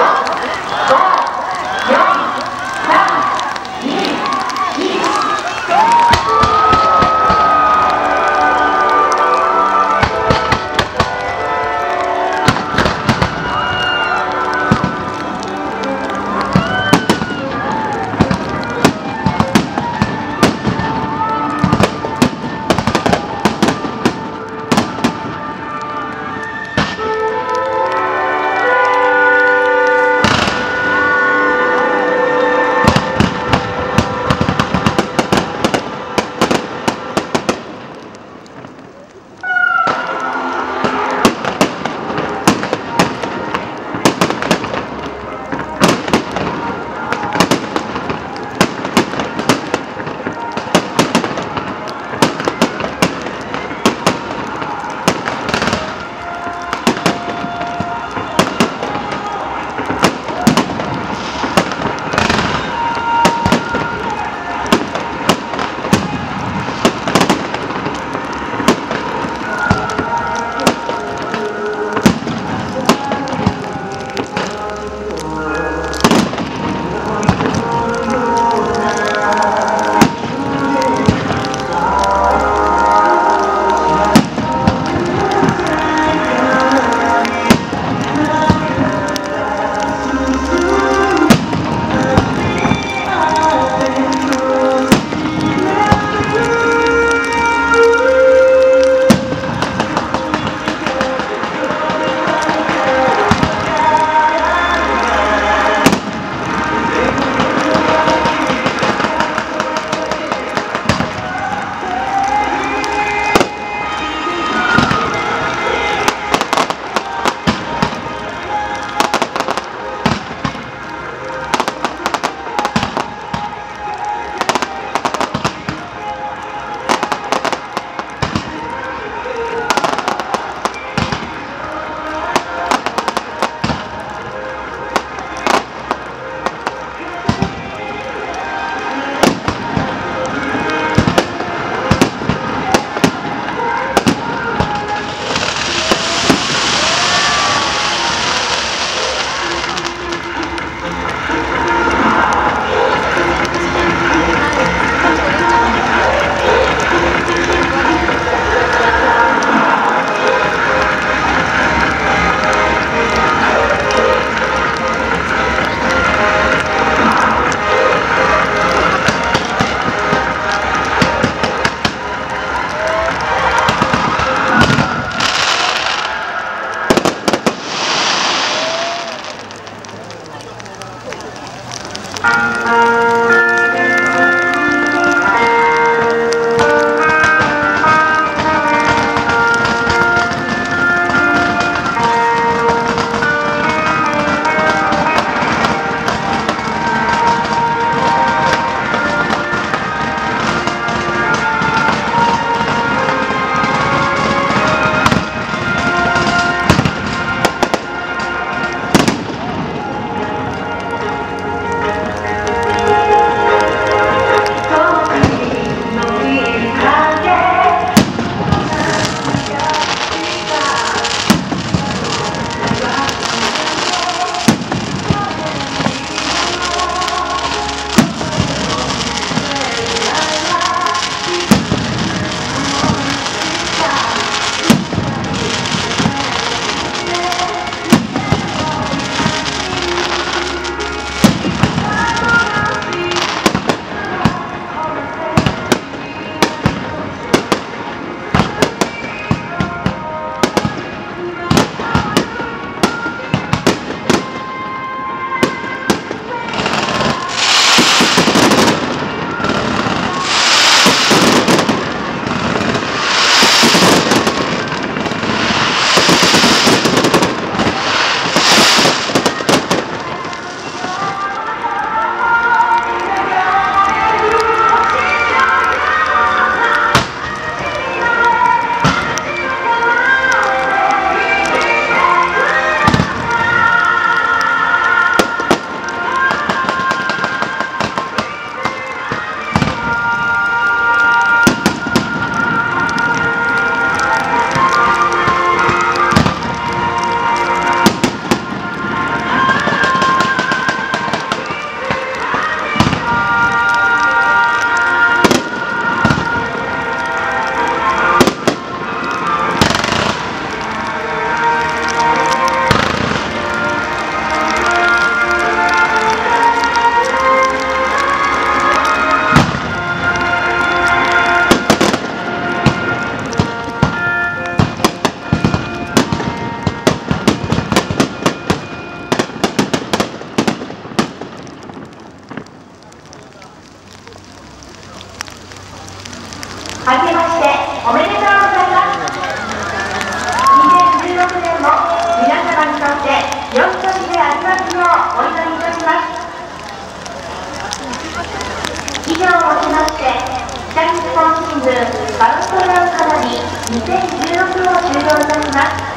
Stop! Música 明けましておめでとうございます。2016年も皆様にとって良い年でありますようお祈りいたします以上をもちまして北日本新聞バロットラウカナに2016を終了いたします